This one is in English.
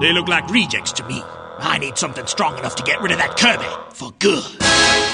They look like rejects to me. I need something strong enough to get rid of that Kirby for good.